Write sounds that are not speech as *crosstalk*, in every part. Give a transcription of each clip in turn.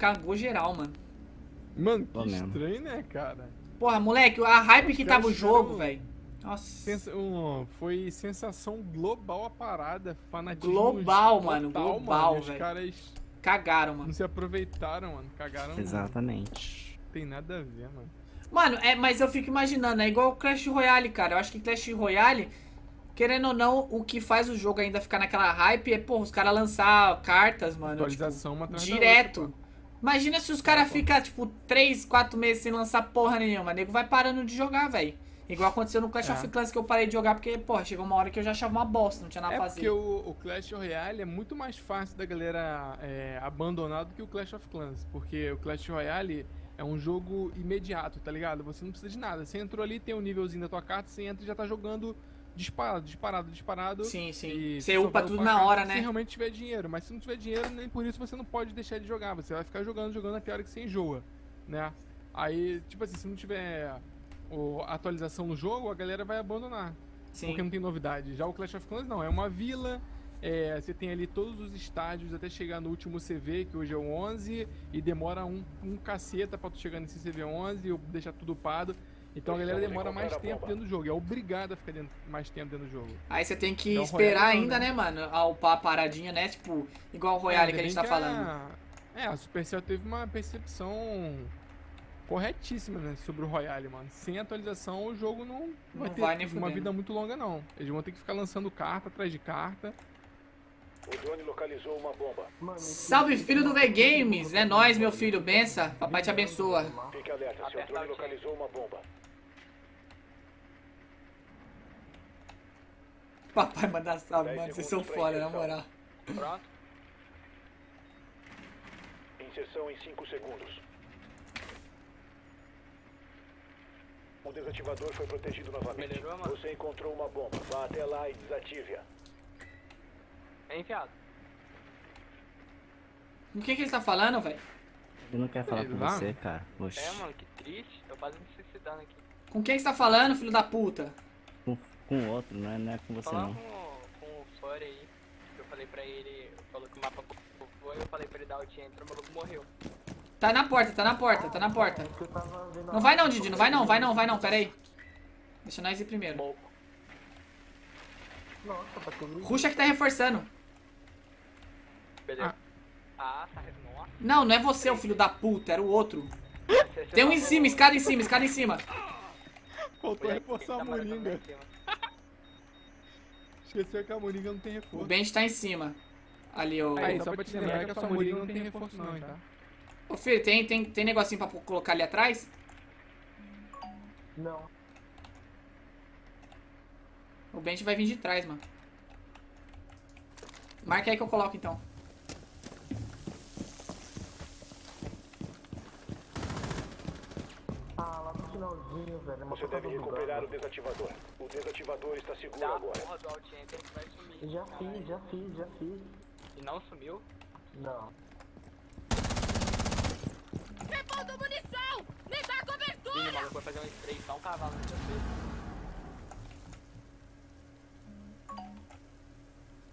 cagou geral, mano. Mano, Tô que mesmo. estranho, né, cara? Porra, moleque, a hype que tava o jogo, velho. Nossa. Um, foi sensação global a parada. Fanatismo Global, total, mano, global, mano. Os velho. caras Cagaram, mano. não se aproveitaram, mano. Cagaram. Exatamente. Não tem nada a ver, mano. Mano, é, mas eu fico imaginando, é igual o Clash Royale, cara. Eu acho que Clash Royale, querendo ou não, o que faz o jogo ainda ficar naquela hype é, pô, os caras lançar cartas, mano. tipo, Atualização uma atrás da direto. outra. Imagina se os caras ficam, tipo, 3, 4 meses sem lançar porra nenhuma. O nego vai parando de jogar, velho. Igual aconteceu no Clash É. of Clans que eu parei de jogar porque, porra, chegou uma hora que eu já achava uma bosta, não tinha nada É a porque fazer. o, o Clash Royale é muito mais fácil da galera é, abandonar do que o Clash of Clans. Porque o Clash Royale é um jogo imediato, tá ligado? Você não precisa de nada. Você entrou ali, tem um nívelzinho da tua carta, você entra e já tá jogando disparado, disparado, disparado. Sim, sim. Você upa tudo na hora, Se né? realmente tiver dinheiro. Mas se não tiver dinheiro, nem por isso você não pode deixar de jogar. Você vai ficar jogando, jogando até a hora que você enjoa, né? Aí, tipo assim, se não tiver o- atualização no jogo, a galera vai abandonar Sim. porque não tem novidade. Já o Clash of Clans não, é uma vila, é, você tem ali todos os estádios até chegar no último CV, que hoje é o 11, e demora um, um caceta pra tu chegar nesse CV11 e deixar tudo upado. Então a galera demora mais tempo dentro do jogo, é obrigado a ficar dentro- mais tempo dentro do jogo. Aí você tem que Então, esperar Royale ainda, né? né, mano? A upar a paradinha, né? Tipo, igual o Royale É, que a gente tá falando. É, a Supercell teve uma percepção corretíssima né, sobre o Royale, mano. Sem atualização o jogo não vai Não ter vai nem uma fudendo. vida muito longa, não. Eles vão ter que ficar lançando carta atrás de carta. O drone localizou uma bomba. Salve filho do V-Games! É nóis, meu filho. Bença. Papai te abençoa. Fique alerta, seu drone localizou uma bomba. Papai manda salve, mano. Vocês são foda, na inserção. moral. Pronto. Inserção em 5 segundos. O desativador foi protegido novamente. Melhorou, mano? Você encontrou uma bomba. Vá até lá e desative-a. É enfiado. O que que ele tá falando, velho? Ele não quer falar com você, cara. Oxi. É, mano, que triste. Tô quase me suicidando aqui. Com quem que você tá falando, filho da puta? Com, o outro, não é, não é com você Falando não. com, o- com o Fore aí. Eu falei pra ele, falou que o mapa foi, eu falei pra ele dar o enter, o maluco morreu. Tá na porta, tá na porta, tá na porta. Não vai não, Didi. Não vai não, vai não, vai não. Pera aí. Deixa nós ir primeiro. Ruxa que tá reforçando. Beleza. Ah, tá. Nossa. Não, não é você, o filho da puta. Era o outro. Você Tem um em cima, escada em cima, escada em cima. Faltou reforçar a tá Moringa. Esqueceu que a Moringa não tem O reforço. Bench tá em cima. Ali, ô. Aí, só pra te lembrar que a sua Moringa não tem reforço não, tá? Ô, filho, tem, tem, tem negocinho pra colocar ali atrás? Não. O Bench vai vir de trás, mano. Marca aí que eu coloco, então. Ah, lá no finalzinho, velho. é Você deve recuperar o desativador. O desativador está seguro Dá agora. porra do alt enter que vai sumir. Já fiz, já fiz, já fiz. E não sumiu? Não. Falta munição! Me dá Ih, cobertura! maluco vai fazer um spray só um cavalo na você.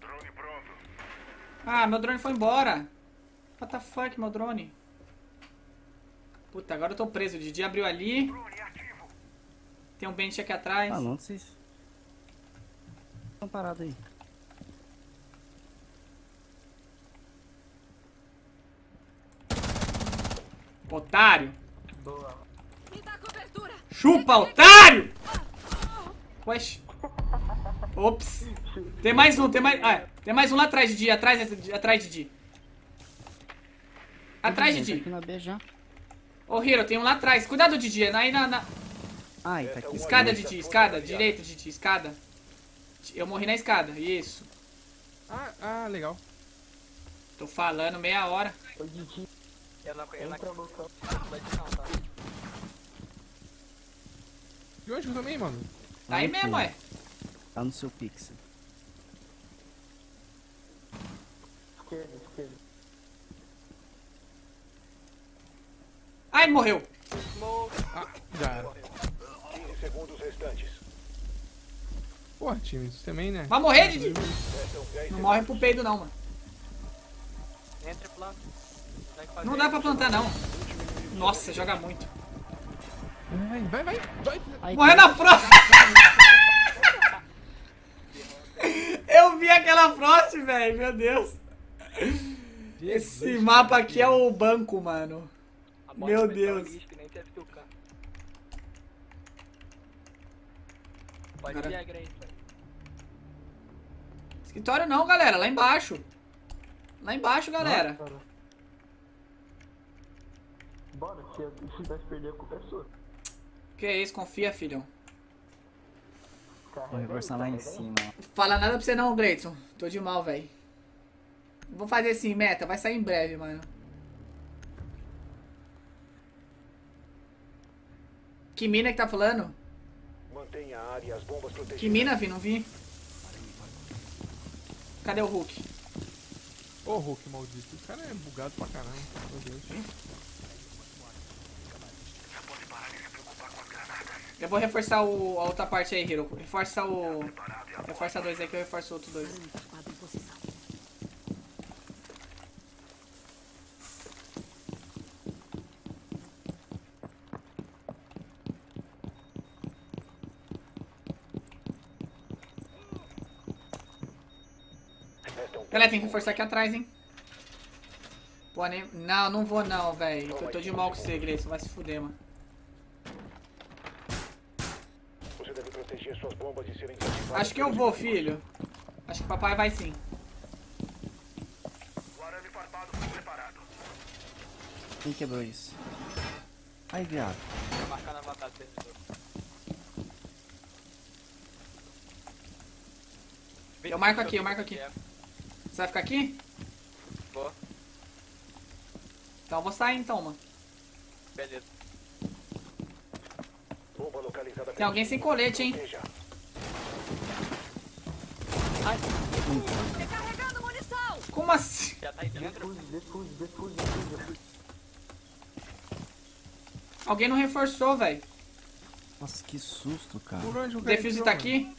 Drone pronto. Ah, meu drone foi embora. What the fuck, meu drone? Puta, agora eu tô preso. O Didi abriu ali. Tem um bench aqui atrás. Ah, não, vocês... Estão parados aí. Otário. Boa. Me dá cobertura! Chupa, otário! Oxe. Ops. Tem mais um, tem mais... Ah, tem mais um lá atrás, Didi. Atrás, atrás, Didi. Atrás, Didi. aqui na Ô, Hiro, tem um lá atrás. Cuidado, Didi. Aí na... na... Ai, tá aqui. Escada, Olha, Didi. essa Escada. força Direito, Didi. Escada. Eu morri na escada. Isso. Ah, ah, legal. Tô falando meia hora. Ô, Didi, Eu não conheço entra no campo. não, tá? E onde que eu também, mano? Tá aí mesmo, ué. Tá no seu pixel. Esquerda, esquerda. Ai, morreu. Ah, já era. 15 segundos restantes. Porra, time, isso também, né? Vai morrer, Didi. 10 Não morre pro peido, não, mano. Entra e planta. Não dá pra plantar, não. Nossa, joga muito. Vai, vai, vai. Morreu na Frost! *laughs* Eu vi aquela Frost, velho, meu Deus. Esse mapa aqui é o banco, mano. Moto Meu Deus. lixo nem Pode Cara-. Escritório não, galera, lá embaixo. Lá embaixo, galera. Cara. Bora, se eu se tivesse perder a culpa é sua. Que isso, confia, filhão. Vou reforçar lá em cima, ó. Fala nada pra você não, Gleidson. Tô de mal, velho. Vou fazer assim, meta. Vai sair em breve, mano. Que mina que tá falando? Mantenha a área e as bombas protegidas. Que mina, vi? Não vi. Cadê o Hulk? Ô, Hulk maldito. O cara é bugado pra caramba. Meu Deus. Eu vou reforçar o, a outra parte aí, Hiro. Reforça o... Reforça dois aí que eu reforço outros dois. Quadro em posição. Restam Galera, tem que reforçar aqui atrás, hein? Pô, nem... Não, não vou não, velho. Eu tô de mal com você, Gleison. Vai se fuder, mano. Você deve proteger suas bombas de serem desativadas. Acho que eu vou, filho. Acho que papai vai sim. Quem quebrou isso? Ai, viado. Eu marco aqui, eu marco aqui. Você vai ficar aqui? Vou. Então eu vou sair então, mano. Beleza. Tem alguém sem colete, hein? Proteja. Recarregando munição! Como assim? Já tá aí dentro. Defuse, defuse, defuse, defuse, defuse. Alguém não reforçou, velho. Nossa, que susto, cara. Por onde o Defuse tá aqui?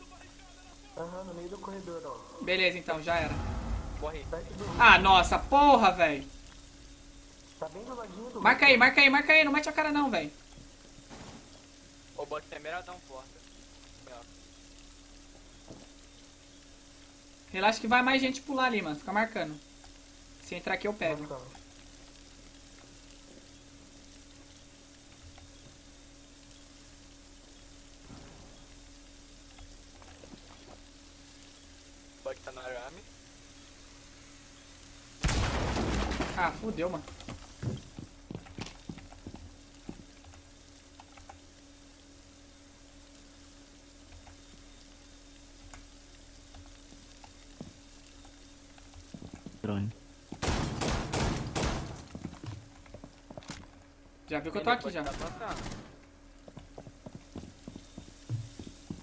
Aham, no meio do corredor, ó. Beleza, então, já era. Ah, nossa, porra, velho. Tá bem do ladinho do. Marca aí, marca aí, marca aí. Não mete a cara não, velho. O bot tem meiradão porta. Ó, Relaxa que vai mais gente pular ali, mano. Fica marcando. Se entrar aqui eu pego. Marcando. O bot tá no arame. Ah, fudeu, mano. Drone. Já viu que eu tô aqui já. Tá.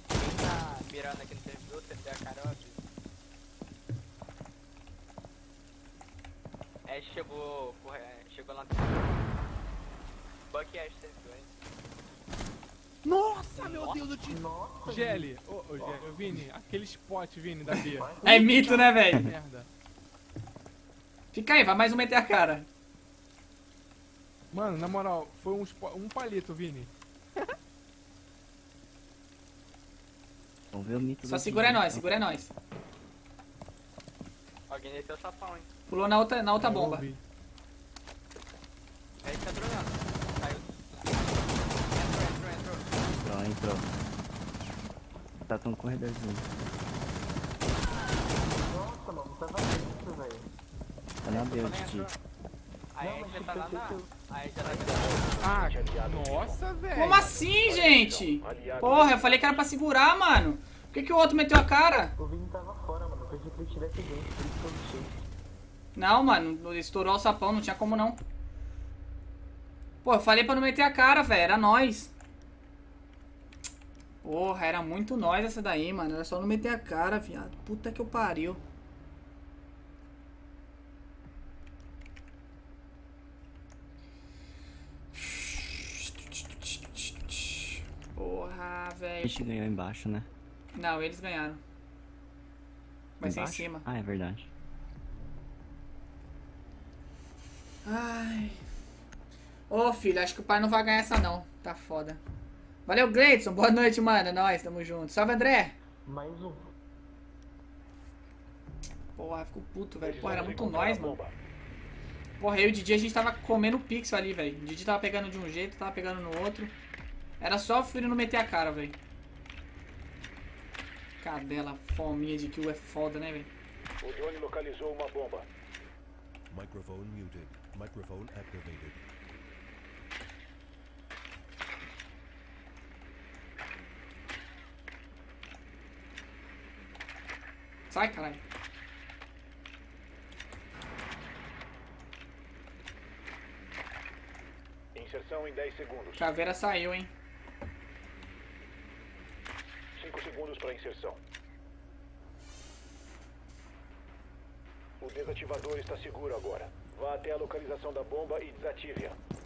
Quem tá mirando aqui no servidor, você tem a cara, ó. de- Ash chegou. corre- é, Chegou lá no Buck e Ash hein? Nossa, meu Deus, eu te... Nossa, Gelli, ô, ô, Gelli, ô, Vini, aquele spot, Vini, da B. É mito, né, velho? Merda. Fica aí, vai mais um meter a cara. Mano, na moral, foi um, um palito, Vini. *laughs* Vamos ver o mito Só segura é Digimon. nós, segura é nós. Alguém desceu o sapão, hein? Pulou na outra, na outra Eu bomba. ouvi. Aí tá drogando. Caiu. Entrou, entrou, entrou. Entrou, entrou. Tá tão corredorzinho. Nossa, mano, tava dentro, velho. Tá na Deus, tio. entrou. Aí Não, a mas gente já tá lá na. eu- Aí já tá lá Ah, nossa, velho. Como assim, gente? Porra, eu falei que era pra segurar, mano. Por que, que o outro meteu a cara? O Vini tava fora, mano. Eu pensei que ele tivesse dentro, por isso que eu. Não, mano, estourou o sapão, não tinha como não. Pô, eu falei pra não meter a cara, velho, era nós. Porra, era muito nós essa daí, mano. Era só não meter a cara, viado. Puta que eu pariu. Porra, A velho. gente ganhou embaixo, né? Não, eles ganharam. Vai ser em cima. Ah, é verdade. Ai. Ô filho, acho que o pai não vai ganhar essa não. Tá foda. Valeu, Gleidson. Boa noite, mano. É nóis, tamo junto. Salve, André. Mais um. Porra, ficou puto, velho. Porra, era muito nós, mano. Porra, eu e o Didi a gente tava comendo pixel ali, velho. O Didi tava pegando de um jeito, tava pegando no outro. Era só o filho não meter a cara, velho. Cadela, fominha de kill é foda, né, velho? O drone localizou uma bomba. Microphone muted. Microphone activated. Sai, caralho. Inserção em 10 segundos. Caveira saiu, hein? 5 segundos para inserção. O desativador está seguro agora. Vá até a localização da bomba e desative-a.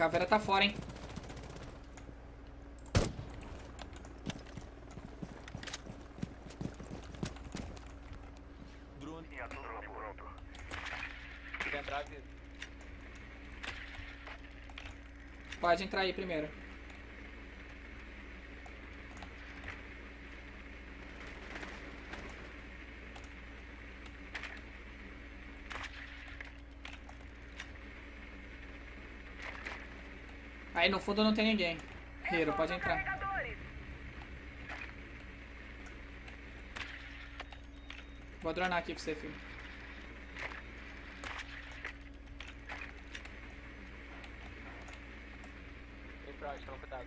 Caveira tá fora, hein? Avisa. Pode entrar aí primeiro. Aí no fundo não tem ninguém. Hero, pode entrar. Vou dronar aqui pra você, filho. Vem pra onde, toma cuidado.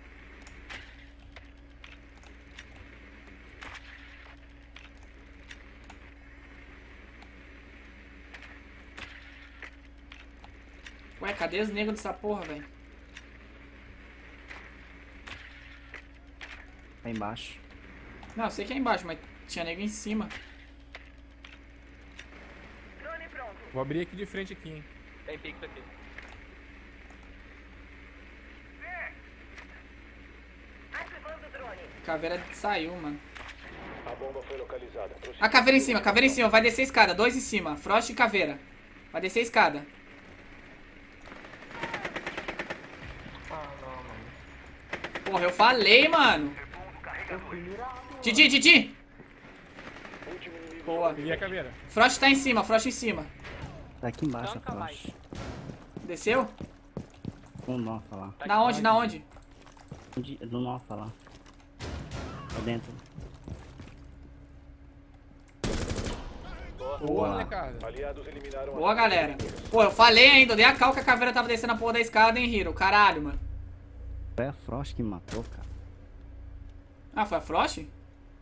Ué, cadê os negros dessa porra, velho? Embaixo. Não, eu sei que é embaixo, mas tinha nego em cima. Vou abrir aqui de frente aqui, hein. Tem pix aqui. Caveira saiu, mano. A bomba foi localizada. A caveira em cima, caveira em cima, vai descer a escada, dois em cima. Frost e caveira. Vai descer a escada. Ah, não, mano. Porra, eu falei, mano. Didi, Didi! Boa. Peguei a caveira. Frost tá em cima, Frost em cima. Tá aqui embaixo a Tanca mais. flash. Desceu? Um Nofa lá. Tá Na onde, na onde? Onde- Do Nofa lá. Tá dentro. Boa, Boa. eliminaram Boa, galera. Pô, eu falei ainda, eu dei a cal que a caveira tava descendo a porra da escada, hein, Hero? Caralho, mano. Foi a Frost que matou, cara. Ah, foi a Frost?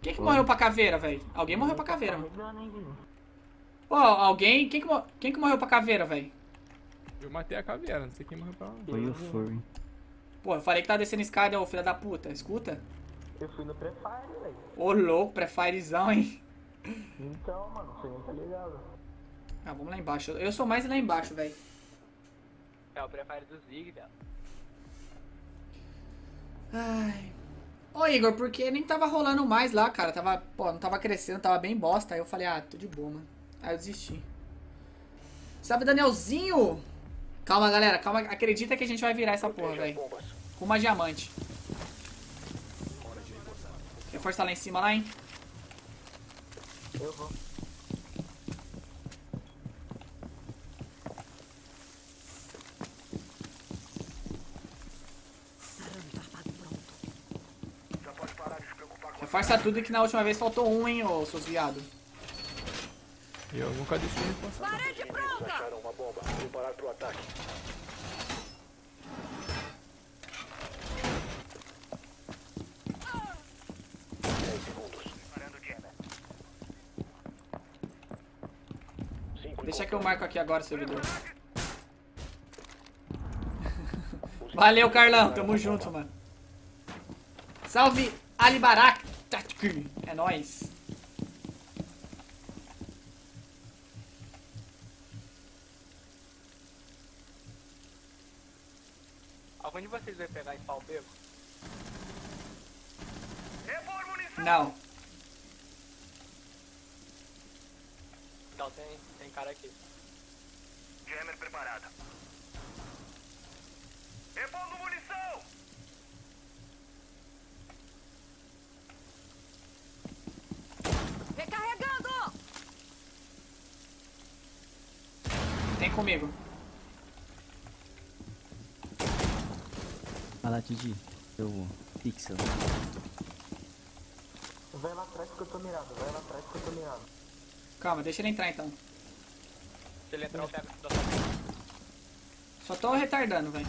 Quem que Foi. morreu pra caveira, velho? Alguém morreu pra caveira, mano. Pô, alguém. Quem que, mo- quem que morreu pra caveira, velho? Eu matei a caveira, não sei quem morreu pra onde. Foi o Furry. Pô, eu falei que tá descendo escada, ô filho da puta. Escuta. Eu fui no Prefire, velho. Ô louco, pré-firezão, hein? Então, mano, você nem tá ligado. Ah, vamos lá embaixo. Eu sou mais lá embaixo, velho. É o prefire do Zig, velho. Ai. Ô Igor, porque nem tava rolando mais lá, cara. Tava, pô, não tava crescendo, tava bem bosta. Aí eu falei, ah, tô de boa, mano. Aí eu desisti. Salve, Danielzinho! Calma, galera, calma. Acredita que a gente vai virar essa porra, velho. Com uma diamante. Reforça lá em cima, lá, hein? Eu vou. Arame farpado pronto. Já pode parar de Reforça tudo que na última vez faltou um, hein, ô seus viados. Eu nunca deixei de reforçar. Parede pronta! acharam uma bomba. Preparar para o ataque. Deixa que eu marco aqui agora, servidor. Valeu, Carlão. Tamo junto, mano. Salve, Alibarak. É nóis. Algum de vocês vai pegar em pau beco? Não. Então tem, tem cara aqui. Jammer preparado. Repondo munição! Recarregando! Tem comigo. Vai lá, Didi. Seu pixel. Vai lá atrás que eu tô mirado, vai lá atrás que eu tô mirado. Calma, deixa ele entrar então. Se ele entrar, eu pego Só tô retardando, velho.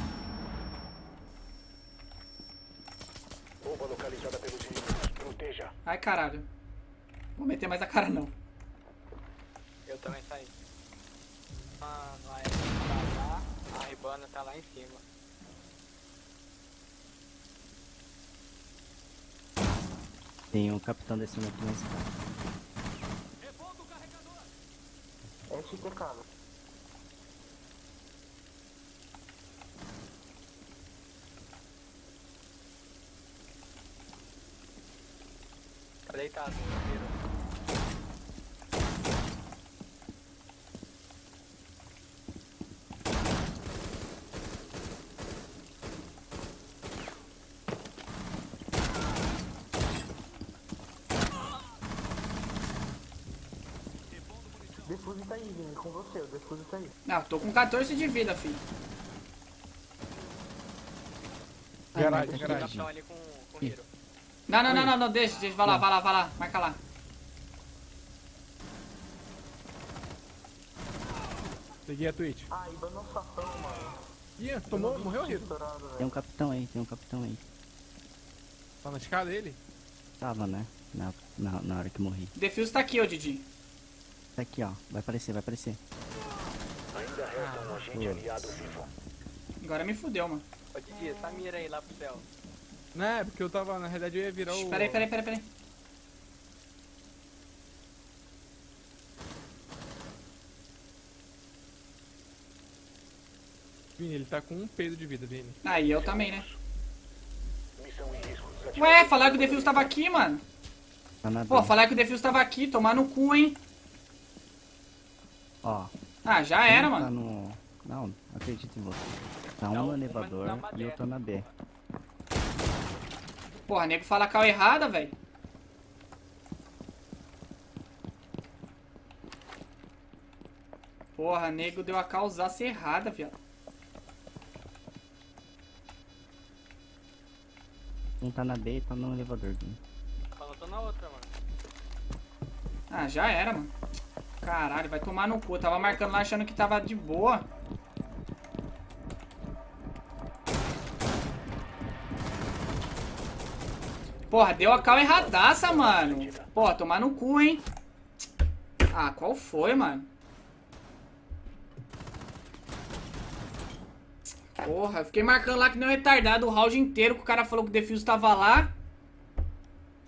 Bomba localizada pelos inimigos. Proteja. Ai, caralho. Vou meter mais a cara não. Eu também saí. Mano, a Eva tá lá, a Ribana tá lá em cima. Tem um capitão descendo aqui na escada. É XTK. Tá deitado, Defuse tá aí, Vini, com você, o Defuse tá aí. Não, tô com 14 de vida, filho. Garagem, garagem. Não, não, não, não, não, deixa, deixa. Vai lá, vai lá, vai lá. Marca lá. Peguei a Twitch. Ah, Iba não sapão, mano. Ih, tomou, morreu, Hiro? Estourado, Tem um capitão aí, tem um capitão aí. Tá na escada ele? Tava, né? Na, na, na hora que morri. Defuse tá aqui, ô Didi. Tá aqui, ó. Vai aparecer, vai aparecer. Ainda resta um agente aliado vivo. Agora me fudeu, mano. Ô Didi, essa mira aí lá pro céu. Não, é porque eu tava, na realidade eu ia virar o... Peraí, peraí, peraí, peraí. Vini, ele tá com um peido de vida, Vini. Aí, eu também, né? Missão em risco. Desativado. Ué, falaram que o Defuse tava aqui, mano. Tá Pô, B. falaram que o Defuse tava aqui. Tomar no cu, hein? Ó. Ah, já era, Tá mano. no... Não, acredito em você. Tá Não, um no elevador e eu tô na B. Porra, nego fala cal errada, velho. Porra, nego deu a causaça errada, viado. Um tá na B e tá no elevador. Vini. Falando tô na outra, mano. Ah, já era, mano. Caralho, vai tomar no cu. Eu tava marcando lá achando que tava de boa. Porra, deu a cal erradaça, mano. Porra, tomar no cu, hein. Ah, qual foi, mano? Porra, eu fiquei marcando lá que não é retardado o round inteiro que o cara falou que o defuse tava lá.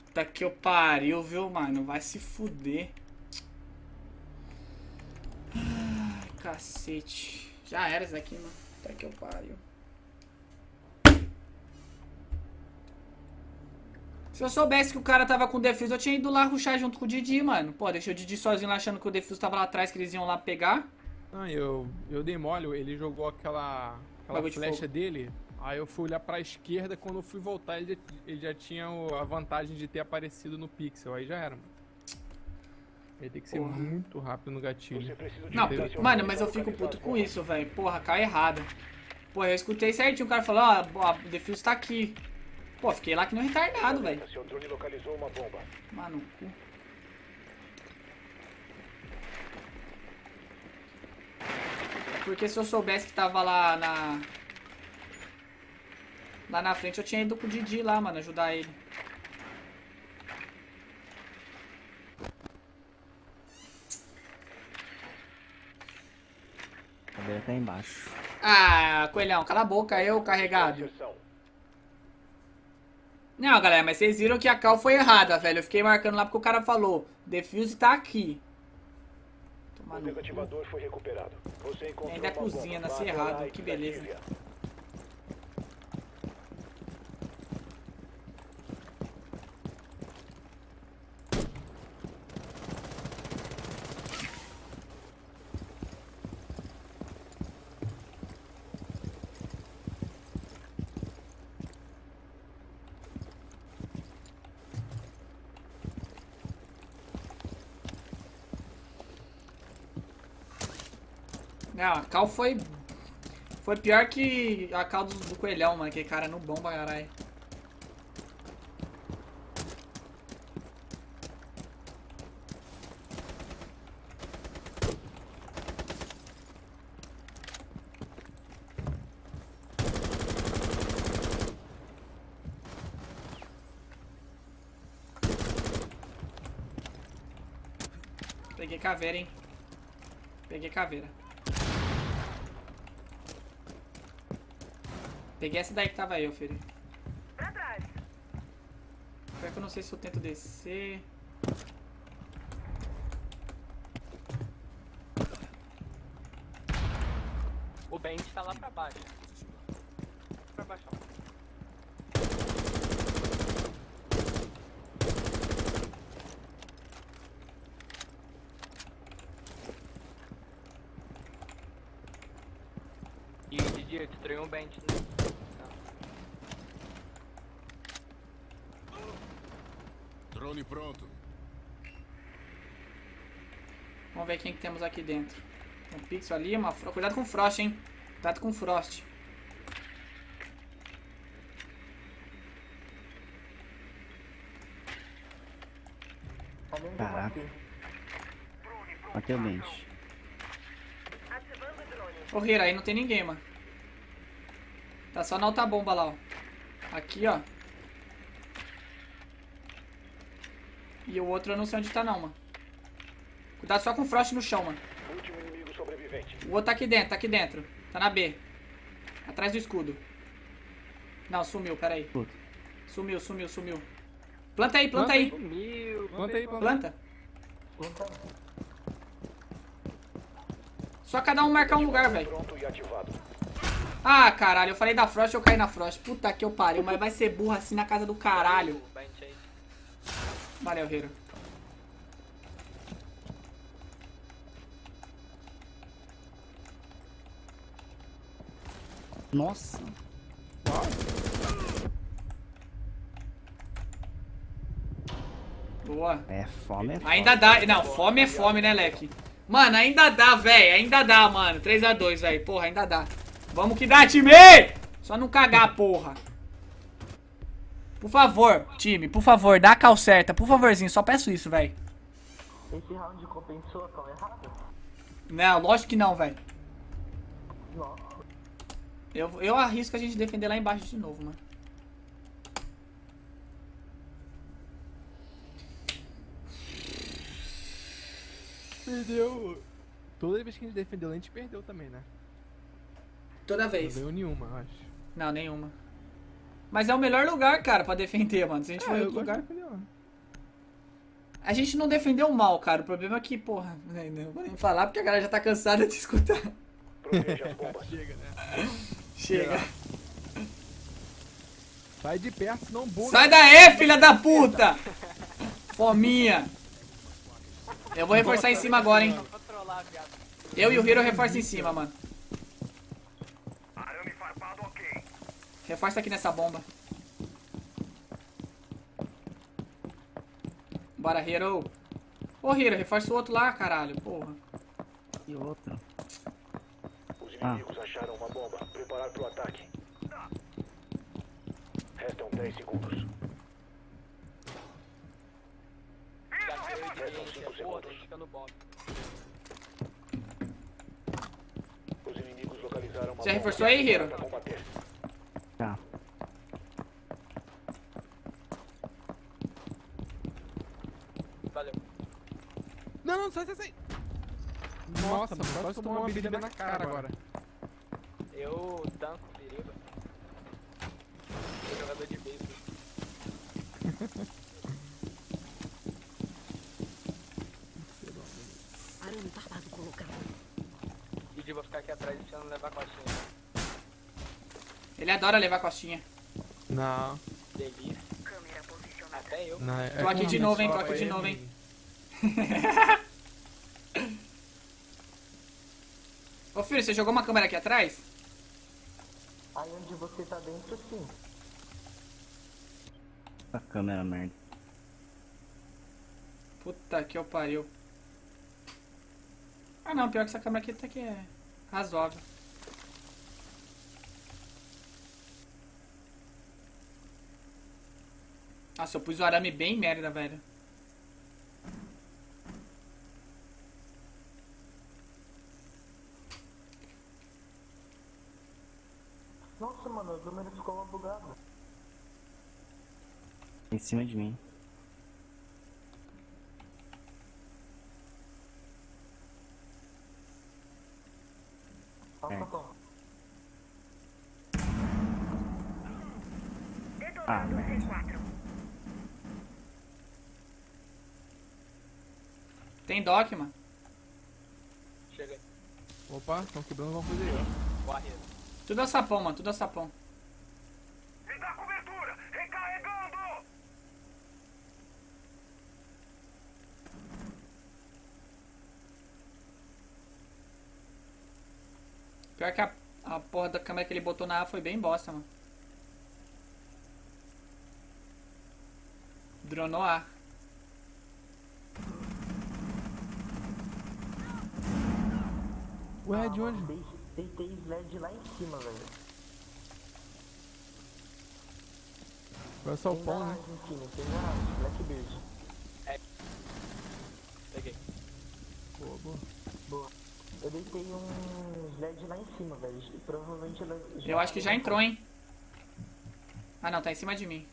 Puta que eu pariu, viu, mano? Vai se fuder. Ai, cacete. Já era isso aqui, mano. Puta que eu pariu. Se eu soubesse que o cara tava com o defuse, eu tinha ido lá ruxar junto com o Didi, mano. Pô, deixei o Didi sozinho lá achando que o defuse tava lá atrás, que eles iam lá pegar. Ah, eu, eu dei mole, ele jogou aquela, aquela Bagulho de flecha fogo. dele. Aí eu fui olhar pra esquerda, quando eu fui voltar, ele, já- ele já tinha a vantagem de ter aparecido no pixel. Aí já era, mano. Ele tem que ser Porra. muito rápido no gatilho. Não, mano, mas eu fico puto com isso, velho. Porra, caiu errado. Porra, eu escutei certinho, o cara falou, ó, o defuse tá aqui. Pô, fiquei lá que não retardado, velho. Mano, cu. Porque se eu soubesse que tava lá na. Lá na frente eu tinha ido com o Didi lá, mano, ajudar ele. B tá embaixo. Ah, coelhão, cala a boca, eu carregado. Não, galera, mas vocês viram que a cal foi errada, velho. Eu fiquei marcando lá porque o cara falou: Defuse tá aqui. Tomar O desativador foi recuperado. Você encontrou Ainda cozinha, Vá errado, que beleza. Cal foi. Foi pior que a cal do, do coelhão, mano. Aquele cara no bom pra caralho. Peguei caveira, hein? Peguei caveira. Peguei essa daí que tava aí, ô filho. Pra trás. Pior que eu não sei se eu tento descer. O Bent tá lá pra baixo. Pra baixo. ó. E Didi, eu destruí um Bent. Né? Pronto. Vamos ver quem que temos aqui dentro. Um pixel ali, uma fro... Cuidado com o Frost, hein? Cuidado com o Frost. Caraca. Aqui é o bench. Drone. Ô, Hira, aí não tem ninguém, mano. Tá só na outra bomba lá, ó. Aqui, ó. E o outro eu não sei onde tá, não, mano. Cuidado só com o Frost no chão, mano. Último inimigo sobrevivente. O outro tá aqui dentro, tá aqui dentro. Tá na B. Atrás do escudo. Não, sumiu, pera aí. Puta. Sumiu, sumiu, sumiu. Planta aí, planta aí. Sumiu. Planta aí, planta. Planta. Planta. Só cada um marcar um lugar, velho. Ah, caralho, eu falei da Frost eu caí na Frost. Puta que eu pariu, mas vai ser burro assim na casa do caralho. Valeu, Hero. Nossa. Boa. É fome, é fome. Ainda dá. Não, fome é fome, né, Leque? Mano, ainda dá, velho. Ainda dá, mano. 3x2, velho. Porra, ainda dá. Vamos que dá, time! Só não cagar, porra. Por favor, time, por favor, dá a cal certa. Por favorzinho, só peço isso, velho. Esse round compensou a cal errada? Não, lógico que não, velho. Nossa. Eu, eu arrisco a gente defender lá embaixo de novo, mano. Perdeu. Toda vez que a gente defendeu, a gente perdeu também, né? Toda Não vez. ganhou nenhuma, eu acho. Não, nenhuma. Mas é o melhor lugar, cara, pra defender, mano. Se a gente for em eu outro lugar. A gente não defendeu mal, cara. O problema é que, porra, né, não vou nem falar porque a galera já tá cansada de escutar. Proteja as bombas. Chega, né? *laughs* Chega. Sai de perto, senão buga. Sai daí, filha da puta! Fominha. Eu vou reforçar em cima agora, hein. Eu e o Hiro reforçam em cima, mano. Arame farpado ok. Reforça aqui nessa bomba. Bora, Hiro. Ô, Hiro, reforça o outro lá, caralho. Porra. E outra. Os inimigos acharam uma bomba. Preparar para o ataque. Restam 10 segundos. Já deu Restam experiência. 5 Porra, segundos. fica no bomb. Os inimigos localizaram uma Já bomba. reforçou aí, Hiro? Tá. Valeu. Não, não, sai, sai, sai. Nossa, mano, quase tomou uma bebida na cara agora. Eu tanco perigo. Sou jogador de beisebol. Arame farpado colocado. Vou ficar aqui atrás e não levar coxinha. Ele adora levar costinha. Não, Delícia. Câmera posicionada. Até eu. não. É Tô aqui de novo, hein, tô aqui de novo, hein. Ô, filho, você jogou uma câmera aqui atrás? Aí onde você tá dentro, sim. Essa câmera merda. Puta que eu pariu. Ah, não, pior que essa câmera aqui até que é Razoável. Nossa, eu pus o arame bem merda, velho. Nossa, mano, o número ficou uma bugada. Em cima de mim. Passa É. a pão. Ah, Detonando C4. Tem doc, mano. Chega aí. Opa, estão quebrando, vamos fazer aí, ó. Barreira. Tudo é sapão, mano. Tudo é sapão. Me dá cobertura! Recarregando! Pior que a, a porra da câmera que ele botou na A foi bem bosta, mano. Dronou A. Ué, de onde? Dei- Deitei LED lá em cima, velho. Vai só o Tem pão, né? garagem em cima, tem garagem, Blackbeard. Peguei. Boa, boa. Boa. Eu deitei um LED lá em cima, velho. Provavelmente ela Eu acho que já entrou, hein? Ah, não. Tá em cima de mim.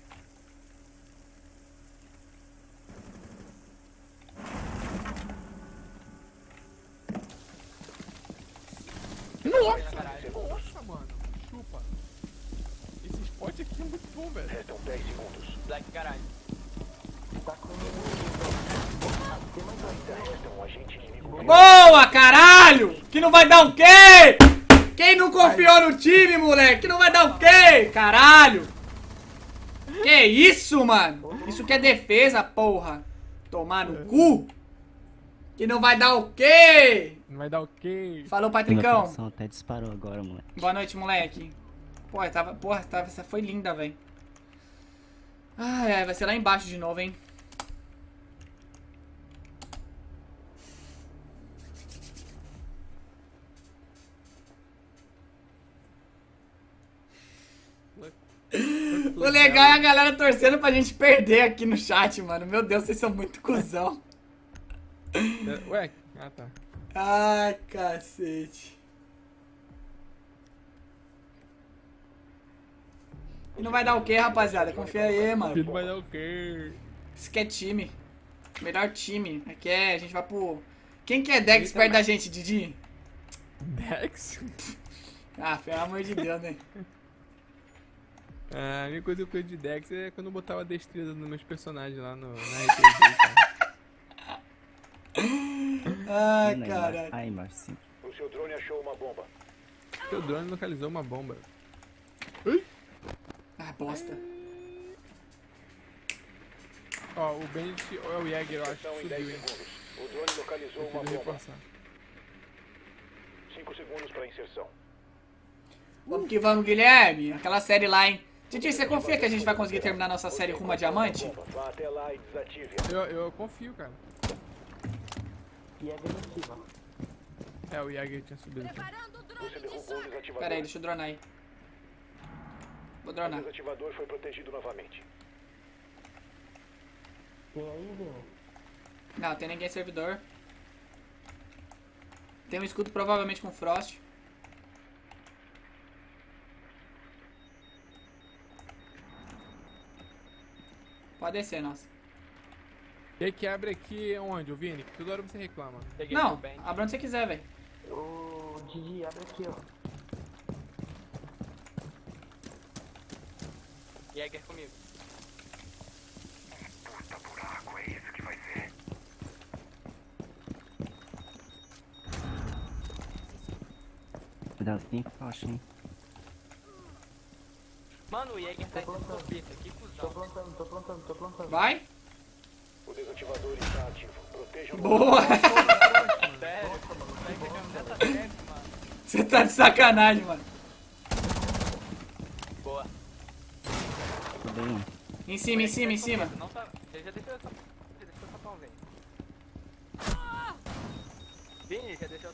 Nossa, mano. Chupa. Esse spot aqui é muito bom, velho. Restam 10 segundos. Black Garage. Tá com. Ainda resta um agente inimigo. Boa, caralho! Que não vai dar o quê? Quem não confiou no time, moleque? Que não vai dar o quê? Caralho! Que isso, mano? Isso que é defesa, porra. Tomar no cu? Que não vai dar o quê? Não vai dar ok. Falou, Meu Patricão. até disparou agora, moleque. Boa noite, moleque. Porra, tava, porra, tava, essa foi linda, velho. Ai, ai, vai ser lá embaixo de novo, hein? O legal é a galera torcendo pra gente perder aqui no chat, mano. Meu Deus, vocês são muito cuzão. Ué, ah tá. Ai, cacete. E não vai dar o quê, rapaziada? Confia aí, mano. Ele vai dar ok. Isso aqui é time. Melhor time. Aqui é, a gente vai pro... Quem que é Dex perto da gente, Didi? Dex? Ah, pelo amor de Deus, né? *laughs* Ah, a única coisa que eu conheço de Dex é quando eu botava destreza nos meus personagens lá no, na RPG, cara. Ai, caralho. Ai, sim. O seu drone achou uma bomba. Seu drone localizou uma bomba. Ah, bosta. Ó, o Bennett ou é o Jäger, eu acho, Estão em subiu, 10 hein? segundos. O drone localizou uma bomba. reforçar. 5 segundos para inserção. Vamos que vamos, Guilherme. Aquela série lá, hein? Didi, você confia que a gente vai conseguir terminar nossa série rumo a diamante? Eu, eu confio, cara. É. É, o Jäger tinha subido aqui. O. Pera aí, deixa eu dronar aí. Vou O dronar. desativador foi protegido novamente. Tem aí, Vini? Não, tem ninguém servidor. Tem um escudo provavelmente com Frost. Pode descer, nossa. E aí que abre aqui onde, ô Vini? Que toda hora você reclama. Peguei Não, o abra onde você quiser, velho. Ô, Didi, abre aqui, ó. Jäger comigo. Cuidado, tem faixa, hein? Mano, o Jäger tá em escopeta. Que Tô cuzão. plantando, tô plantando, tô plantando. Vai. O desativador está ativo. Proteja o Boa! Sério? Você tá de sacanagem, mano. Boa. Em cima, em cima, em cima. Não tá... Ele já deixou essa... Já deixou essa pão, velho. Vini, já deixou.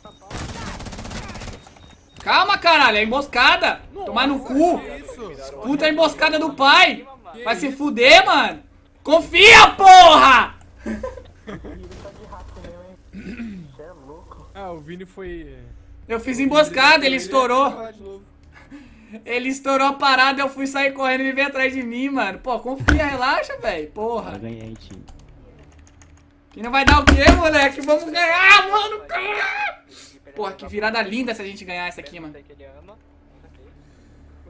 Calma, caralho, é emboscada. Tomar no cu. Puta emboscada do pai. Vai se fuder, mano. Confia, porra! Ele tá de hack meu, hein? Você é louco. Ah, o Vini foi. Eu fiz emboscada, ele estourou. Novo. Ele estourou a parada, eu fui sair correndo e ele veio atrás de mim, mano. Pô, confia, relaxa, velho. Eu Porra. ganhei, time. Que não vai dar o quê, moleque? Vamos ganhar, mano. cara. Porra, que virada linda se a gente ganhar essa aqui, mano. Sei que ele ama.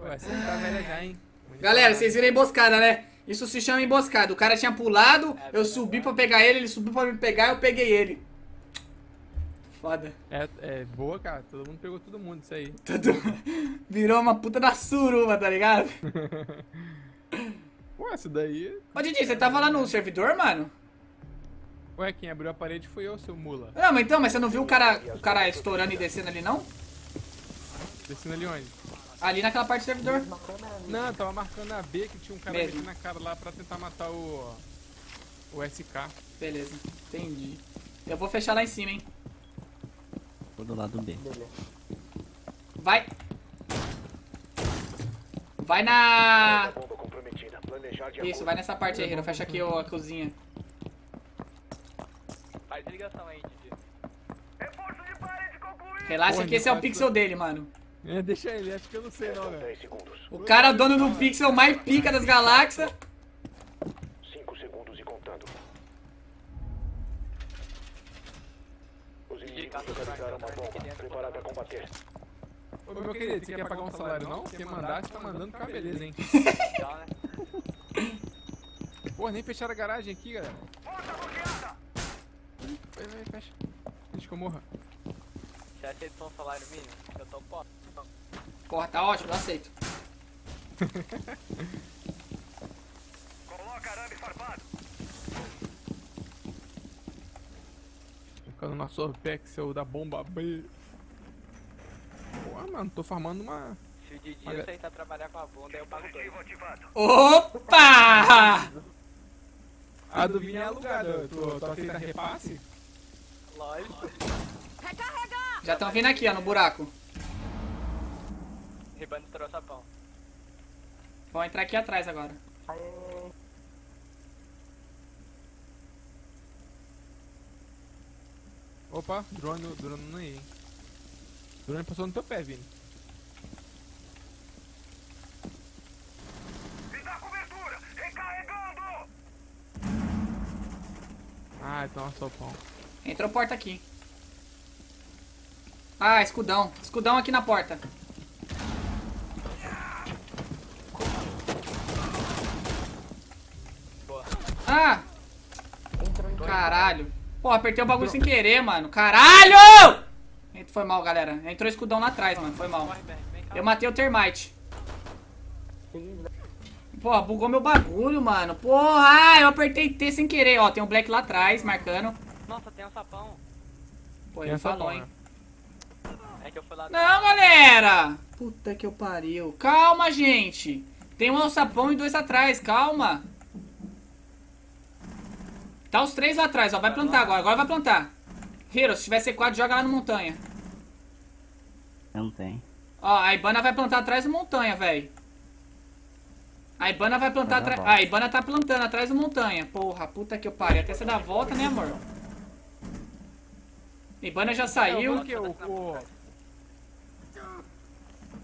Ué, você tá velha já, hein? Galera, vocês viram a emboscada, né? Isso se chama emboscada. O cara tinha pulado, eu subi pra pegar ele, ele subiu pra me pegar, eu peguei ele. Foda. É, é boa, cara. Todo mundo pegou todo mundo, isso aí. Tudo *laughs* virou uma puta da suruba, tá ligado? *laughs* Ué, isso daí. Ô Didi, você tava lá no servidor, mano? Ué, quem abriu a parede foi eu, seu mula. Não, mas então, mas você não viu o cara, o cara estourando e descendo ali, não? Descendo ali onde? Ali naquela parte do servidor. Ali. Não, eu tava marcando a B que tinha um cara Mesmo. metendo na cara lá pra tentar matar o. O SK. Beleza, entendi. Eu vou fechar lá em cima, hein? Vou do lado B. Beleza. Vai. Vai na... Isso, vai nessa parte aí, Hiro. Fecha aqui ó, a cozinha. Faz ligação aí, Didi. Reforço de parede concluído. Relaxa Porra, que esse é o pixel dele, mano. É, deixa ele, acho que eu não sei não, velho. 10 segundos. O cara o dono do pixel mais pica das galáxias. 5 segundos e contando. Os inimigos localizaram uma bomba. Preparar para combater. Ô meu querido, você quer pagar um salário não? Quer mandar, você tá mandando com a beleza, hein? Né? *laughs* Porra, nem fecharam a garagem aqui, galera. Vai, vai, fecha. Deixa que eu morra. Você aceita um salário mínimo? Eu tô pobre. Porra, tá ótimo, eu aceito. *laughs* Coloca arame farpado. Ficando no nosso Orpexel da bomba B. Porra, mano, tô farmando uma. Se o Didi Olha- aceitar trabalhar com a bunda, eu pago dois. ativado. Opa! A do Vini é alugada. Tu, tu aceita repasse? Lógico. Já estão vindo aqui, ó, no buraco. Ribando estourou sapão. Vão entrar aqui atrás agora. Aê, Opa, drone, drone aí? Drone passou no teu pé, Vini. Ah, então é só pão. Entrou porta aqui. Ah, escudão. Escudão aqui na porta. Boa. Ah! Caralho. Pô, apertei o bagulho sem querer, mano. Caralho! Foi mal, galera. Entrou escudão lá atrás, mano. Foi mal. Eu matei o termite. Pô, bugou meu bagulho, mano. Porra, eu apertei T sem querer. Ó, tem um black lá atrás, marcando. Nossa, tem um sapão. Pô, ele falou, pão, hein. né? É que eu fui lá Não, galera! Puta que eu pariu. Calma, gente. Tem um alçapão e dois atrás, calma. Tá os três lá atrás, ó. Vai plantar agora. Agora vai plantar. Hero, se tiver C4, joga lá no montanha. Não tem. Ó, a Ibana vai plantar atrás do montanha, velho. A Ibana vai plantar atrás. A Ibana tá plantando atrás do montanha. Porra, puta que eu pariu. Até você dar a volta, né, amor? Ibana já É, saiu. O,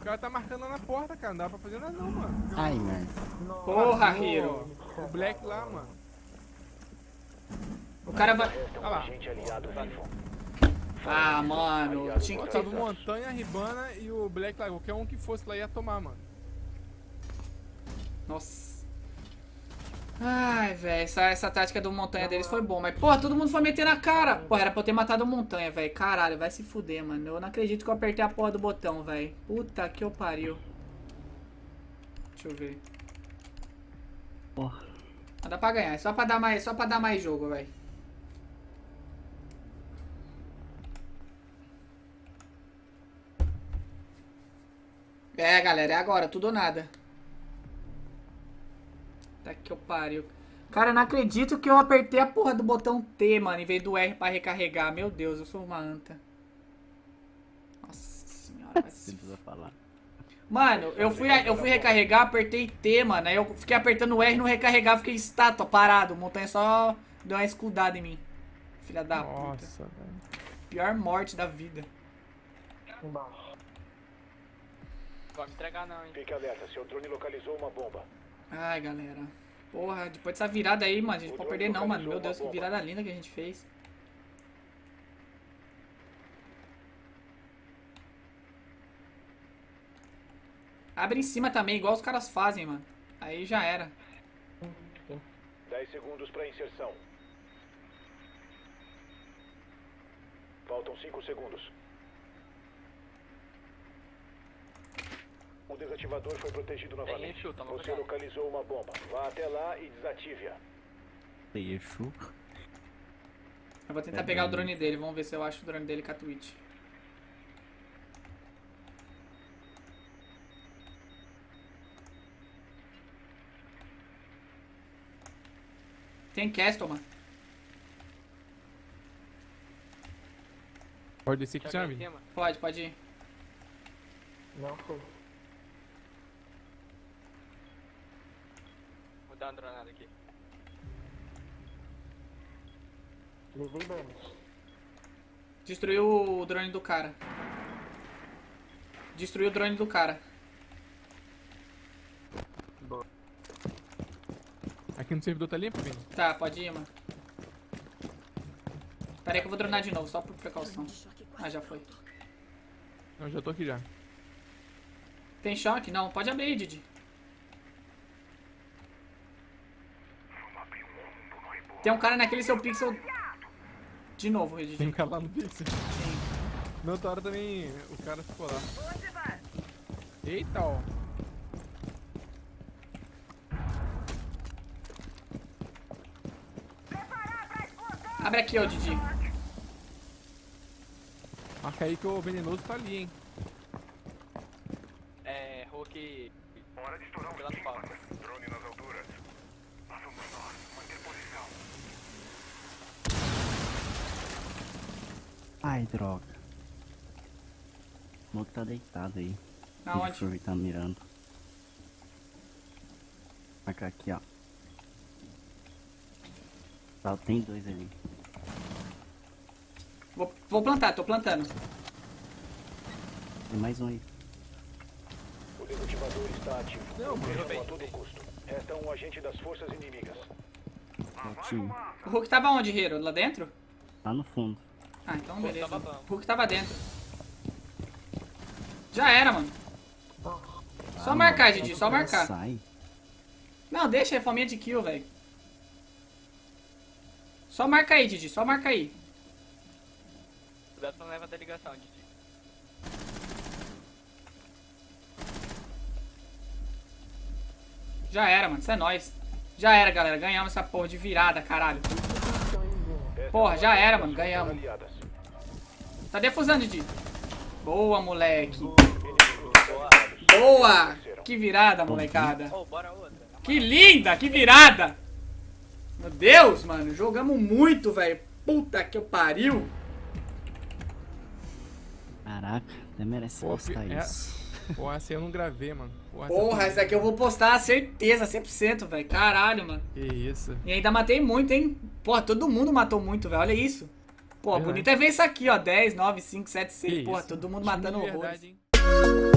o... cara tá marcando lá na porta, cara. Não dá pra fazer nada não, mano. Ai, merda. Porra, O- Hero. O Black lá, mano. O cara vai. Ah lá. vivo. Ah, mano. eu Tinha que tava o ter... Montanha, a Ribana e o Black lá. Qualquer um que fosse lá ia tomar, mano. Nossa. Ai, velho, essa, essa tática do montanha deles foi bom, mas, porra, todo mundo foi meter na cara. Porra, era pra eu ter matado o montanha, velho. Caralho, vai se fuder, mano. Eu não acredito que eu apertei a porra do botão, velho. Puta que eu pariu. Deixa eu ver. Porra. Mas dá pra ganhar, é só pra dar mais, só pra dar mais jogo, velho. É, galera, é agora, tudo ou nada. Tá que eu pariu. Cara, eu não acredito que eu apertei a porra do botão T, mano, em vez do R pra recarregar. Meu Deus, eu sou uma anta. Nossa senhora. Vai se falar. Mano, eu fui, eu fui recarregar, apertei T, mano. Aí eu fiquei apertando R, não recarregar, fiquei estátua, parado. O montanha só deu uma escudada em mim. Filha da puta. Nossa, velho. Pior morte da vida. Não vai me entregar não, hein. Fique alerta, seu drone localizou uma bomba. Ai, galera. Porra, depois dessa virada aí, mano, a gente não pode perder não, mano. Meu Deus, que virada linda que a gente fez. Abre em cima também, igual os caras fazem, mano. Aí já era. 10 segundos para inserção. Faltam 5 segundos. O desativador foi protegido novamente. Exu, toma Você cuidado. localizou uma bomba. Vá até lá e desative-a. Fecho. Eu vou tentar É pegar o bem. drone dele, vamos ver se eu acho o drone dele com a Twitch. Tem Castle, mano. Pode descer aqui, em cima? Pode, pode ir. Não foi. Dar uma dronada aqui. Levei danos. Destruiu o drone do cara. Destruiu o drone do cara. Aqui no servidor tá limpo, Vini? Tá, pode ir, mano. Pera aí que eu vou dronar de novo, só por precaução. Ah, já foi. Não, já tô aqui já. Tem choque? Não, pode abrir aí, Didi. Tem um cara naquele seu pixel. De novo, Tem Didi. um cara lá no Pixel. Na outra hora também o cara ficou lá. Eita, ó. Abre aqui, ó, Didi. Marca aí que o venenoso tá ali, hein. É, Hulk... Hora de estourar Pela os pau. Drone nas alturas. Lá vamos nós. Manter posição. Ai, droga. O Smoke tá deitado aí. Aonde? O Fury tá mirando. Marcar aqui, ó. Tá, tem dois ali. Vou, vou plantar, tô plantando. Tem mais um aí. O desativador está ativo. Não, mano. Protejam a todo custo. Resta um agente das forças inimigas. Certinho. O Hulk tava onde, Hero? Lá dentro? Lá no fundo. Ah, então beleza. O Hulk tava dentro. Já era, mano. Só marcar, Didi, só marcar. Sai. Não, deixa, é fominha de kill, velho. Só marca aí, Didi, só marca aí. Cuidado pra não levar da ligação, Didi. Já era, mano, isso é nóis. Já era, galera, ganhamos essa porra de virada, caralho. Porra, é já era, mano, ganhamos. Tá defusando, Didi. Boa, moleque. Boa. Que virada, molecada. Que linda, que virada! Meu Deus, mano, jogamos muito, velho. Puta que eu pariu. Caraca, até merece Pô, postar é- isso. Porra, essa aí eu não gravei, mano. Porra, essa Porra, essa aqui eu vou postar, certeza, 100%, velho. Caralho, mano. Que isso. E ainda matei muito, hein? Porra, todo mundo matou muito, velho. Olha isso. Pô, Verdade. bonito é ver isso aqui, ó. 10, 9, 5, 7, 6. Que Porra, isso. todo mundo matando de horrores.